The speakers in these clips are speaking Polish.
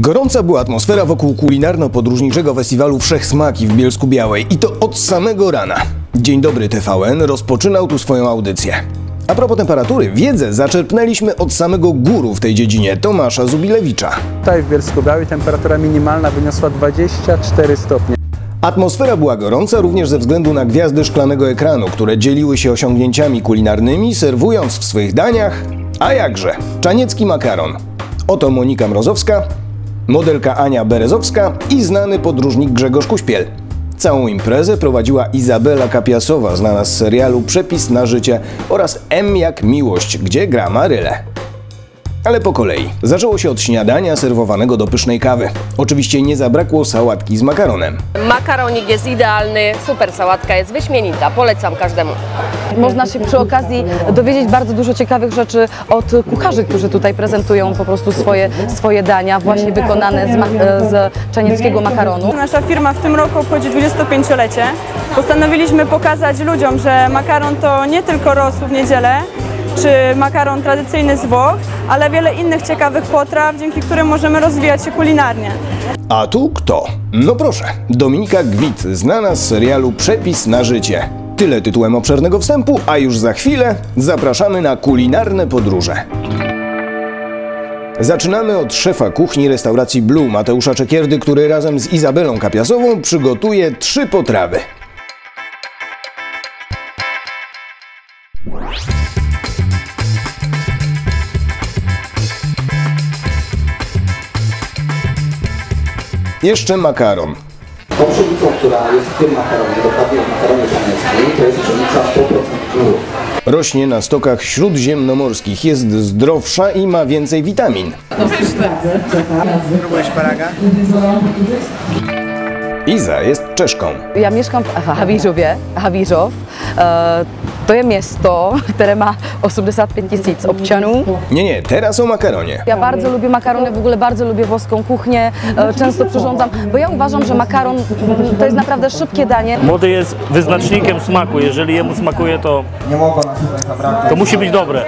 Gorąca była atmosfera wokół kulinarno-podróżniczego festiwalu Wszechsmaki w Bielsku Białej i to od samego rana. Dzień dobry TVN rozpoczynał tu swoją audycję. A propos temperatury, wiedzę zaczerpnęliśmy od samego guru w tej dziedzinie, Tomasza Zubilewicza. Tutaj w Bielsku Białej temperatura minimalna wyniosła 24 stopnie. Atmosfera była gorąca również ze względu na gwiazdy szklanego ekranu, które dzieliły się osiągnięciami kulinarnymi, serwując w swych daniach, a jakże, czaniecki makaron. Oto Monika Mrozowska, modelka Ania Berezowska i znany podróżnik Grzegorz Kuśpiel. Całą imprezę prowadziła Izabela Kapiasowa, znana z serialu Przepis na życie oraz M jak miłość, gdzie gra Marylę. Ale po kolei. Zaczęło się od śniadania serwowanego do pysznej kawy. Oczywiście nie zabrakło sałatki z makaronem. Makaronik jest idealny, super sałatka jest wyśmienita, polecam każdemu. Można się przy okazji dowiedzieć bardzo dużo ciekawych rzeczy od kucharzy, którzy tutaj prezentują po prostu swoje, swoje dania, właśnie wykonane z, ma- z czanieckiego makaronu. Nasza firma w tym roku obchodzi 25-lecie. Postanowiliśmy pokazać ludziom, że makaron to nie tylko rosół w niedzielę, czy makaron tradycyjny z Włoch, ale wiele innych ciekawych potraw, dzięki którym możemy rozwijać się kulinarnie. A tu kto? No proszę, Dominika Gwit, znana z serialu Przepis na życie. Tyle tytułem obszernego wstępu, a już za chwilę zapraszamy na kulinarne podróże. Zaczynamy od szefa kuchni restauracji Blue Mateusza Czekierdy, który razem z Izabelą Kapiasową przygotuje trzy potrawy. Jeszcze makaron. Tą pszenicą, która jest w tym makaronie, dokładnie w makaronie czarneckim, to jest pszenica 100% knuru. Rośnie na stokach śródziemnomorskich, jest zdrowsza i ma więcej witamin. Iza jest Czeszką. Ja mieszkam w Havířově, Havířov. To je město, které má 85 tisíc občanů. Nie, nie, teraz o makaronie. Ja bardzo lubię makarony, w ogóle bardzo lubię włoską kuchnię, e, często przyrządzam, bo ja uważam, że makaron to jest naprawdę szybkie danie. Młody jest wyznacznikiem smaku. Jeżeli jemu smakuje, to, to musi być dobre.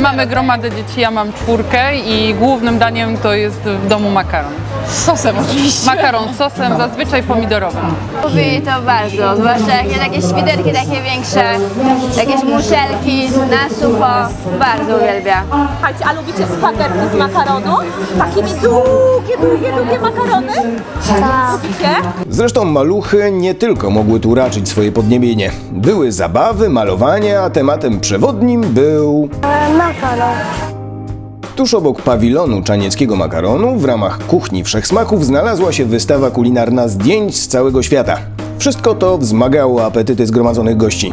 Mamy gromadę dzieci, ja mam czwórkę i głównym daniem to jest w domu makaron. Z sosem oczywiście. Makaron z sosem, zazwyczaj pomidorowym. Lubię to bardzo, zwłaszcza jakie takie świderki takie większe, jakieś muszelki na sucho, bardzo uwielbiam. Słuchajcie, a lubicie spaghetti z makaronu? Takimi długie, długie, długie makarony? Tak. Lubicie? Zresztą maluchy nie tylko mogły tu raczyć swoje podniebienie. Były zabawy, malowanie, a tematem przewodnim był... Tuż obok pawilonu czanieckiego makaronu w ramach kuchni wszechsmaków znalazła się wystawa kulinarna zdjęć z całego świata. Wszystko to wzmagało apetyty zgromadzonych gości.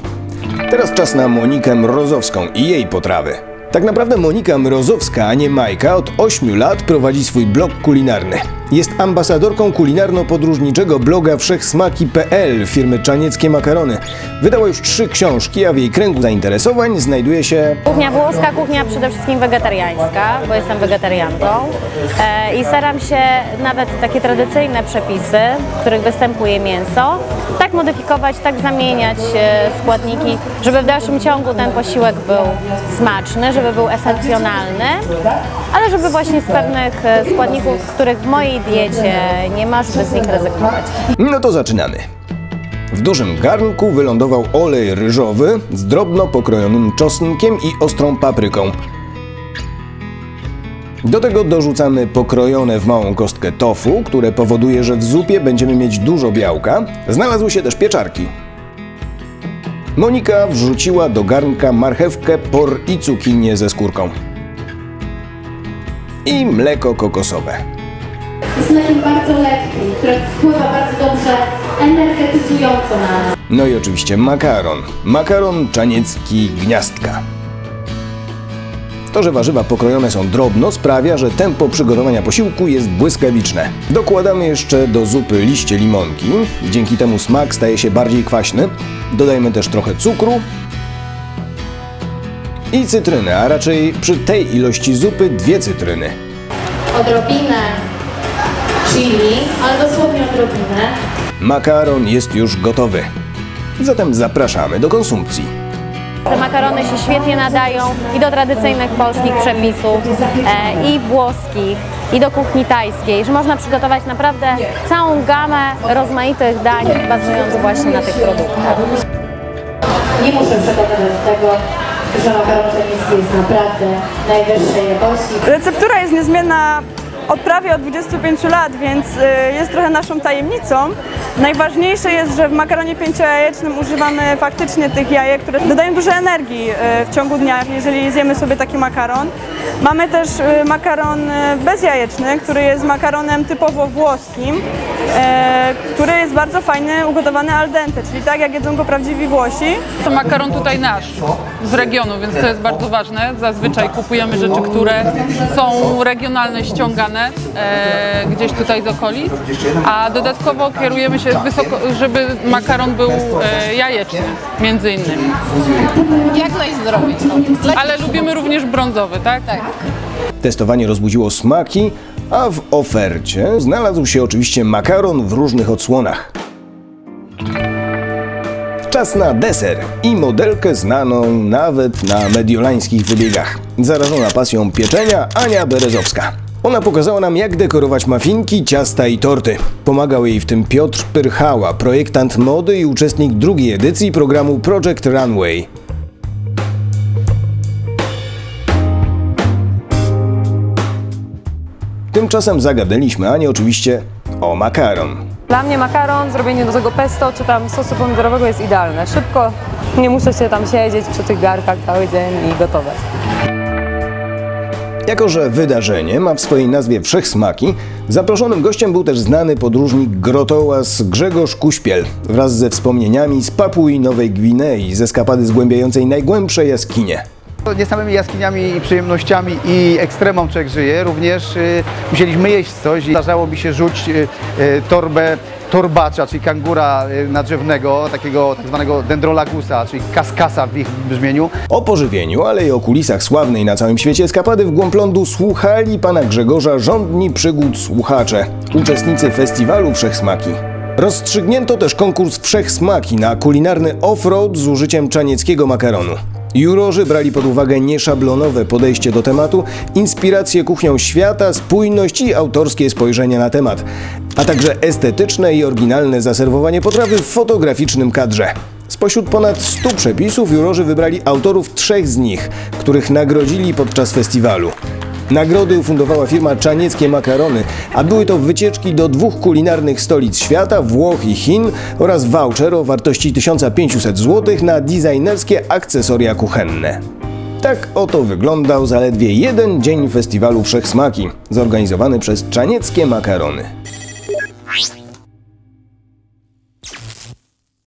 Teraz czas na Monikę Mrozowską i jej potrawy. Tak naprawdę Monika Mrozowska, a nie Majka, od 8 lat prowadzi swój blog kulinarny. Jest ambasadorką kulinarno-podróżniczego bloga wszechsmaki.pl firmy Czanieckie Makarony. Wydała już trzy książki, a w jej kręgu zainteresowań znajduje się Kuchnia włoska, kuchnia przede wszystkim wegetariańska, bo jestem wegetarianką e, i staram się nawet takie tradycyjne przepisy, w których występuje mięso, tak modyfikować, tak zamieniać e, składniki, żeby w dalszym ciągu ten posiłek był smaczny, żeby był esencjonalny, ale żeby właśnie z pewnych e, składników, których w mojej diecie nie ma, żeby z nich rezygnować. No to zaczynamy. W dużym garnku wylądował olej ryżowy z drobno pokrojonym czosnkiem i ostrą papryką. Do tego dorzucamy pokrojone w małą kostkę tofu, które powoduje, że w zupie będziemy mieć dużo białka. Znalazły się też pieczarki. Monika wrzuciła do garnka marchewkę, por i cukinię ze skórką. I mleko kokosowe. Jest mlekiem bardzo lekkim, które wpływa bardzo dobrze energetyzująco na nas. No i oczywiście makaron. Makaron czaniecki gniazdka. To, że warzywa pokrojone są drobno sprawia, że tempo przygotowania posiłku jest błyskawiczne. Dokładamy jeszcze do zupy liście limonki. Dzięki temu smak staje się bardziej kwaśny. Dodajmy też trochę cukru i cytrynę, a raczej przy tej ilości zupy dwie cytryny. Odrobinę chili, ale dosłownie odrobinę. Makaron jest już gotowy. Zatem zapraszamy do konsumpcji. Te makarony się świetnie nadają i do tradycyjnych polskich przepisów, e, i włoskich. i do kuchni tajskiej, że można przygotować naprawdę całą gamę rozmaitych dań bazujących właśnie na tych produktach. Nie muszę przekonywać tego, że makaron jest naprawdę najwyższej jakości. Receptura jest niezmienna od prawie od 25 lat, więc y, jest trochę naszą tajemnicą. Najważniejsze jest, że w makaronie pięciojajecznym używamy faktycznie tych jajek, które dodają dużo energii y, w ciągu dnia, jeżeli zjemy sobie taki makaron. Mamy też y, makaron bezjajeczny, który jest makaronem typowo włoskim, bardzo fajny, ugotowany al dente, czyli tak jak jedzą go prawdziwi Włosi. To makaron tutaj nasz, z regionu, więc to jest bardzo ważne. Zazwyczaj kupujemy rzeczy, które są regionalne, ściągane e, gdzieś tutaj z okolic, a dodatkowo kierujemy się wysoko, żeby makaron był e, jajeczny, między innymi. Jak najzdrowiej. Ale lubimy również brązowy, tak? Tak. Testowanie rozbudziło smaki, a w ofercie znalazł się oczywiście makaron w różnych odsłonach. Czas na deser i modelkę znaną nawet na mediolańskich wybiegach. Zarażona pasją pieczenia Ania Berezowska. Ona pokazała nam jak dekorować mafinki, ciasta i torty. Pomagał jej w tym Piotr Pyrchała, projektant mody i uczestnik drugiej edycji programu Project Runway. Tymczasem zagadaliśmy Anię oczywiście o makaron. Dla mnie makaron, zrobienie do tego pesto czy tam sosu pomidorowego jest idealne. Szybko, nie muszę się tam siedzieć przy tych garkach cały dzień i gotować. Jako, że wydarzenie ma w swojej nazwie wszechsmaki, zaproszonym gościem był też znany podróżnik Grotołas Grzegorz Kuśpiel wraz ze wspomnieniami z Papui Nowej Gwinei z eskapady zgłębiającej najgłębsze jaskinie. Nie samymi jaskiniami i przyjemnościami i ekstremą człowiek żyje, również y, musieliśmy jeść coś i zdarzało mi się rzucić y, y, torbę torbacza, czyli kangura nadrzewnego, takiego tak zwanego dendrolagusa, czyli kaskasa w ich brzmieniu. O pożywieniu, ale i o kulisach sławnej na całym świecie eskapady w głąb lądu słuchali pana Grzegorza rządni przygód słuchacze, uczestnicy festiwalu Wszechsmaki. Rozstrzygnięto też konkurs Wszechsmaki na kulinarny off-road z użyciem czanieckiego makaronu. Jurorzy brali pod uwagę nieszablonowe podejście do tematu, inspirację kuchnią świata, spójność i autorskie spojrzenie na temat, a także estetyczne i oryginalne zaserwowanie potrawy w fotograficznym kadrze. Spośród ponad 100 przepisów jurorzy wybrali autorów trzech z nich, których nagrodzili podczas festiwalu. Nagrody ufundowała firma Czanieckie Makarony, a były to wycieczki do dwóch kulinarnych stolic świata, Włoch i Chin oraz voucher o wartości 1500 zł na designerskie akcesoria kuchenne. Tak oto wyglądał zaledwie jeden dzień festiwalu Wszechsmaki, zorganizowany przez Czanieckie Makarony.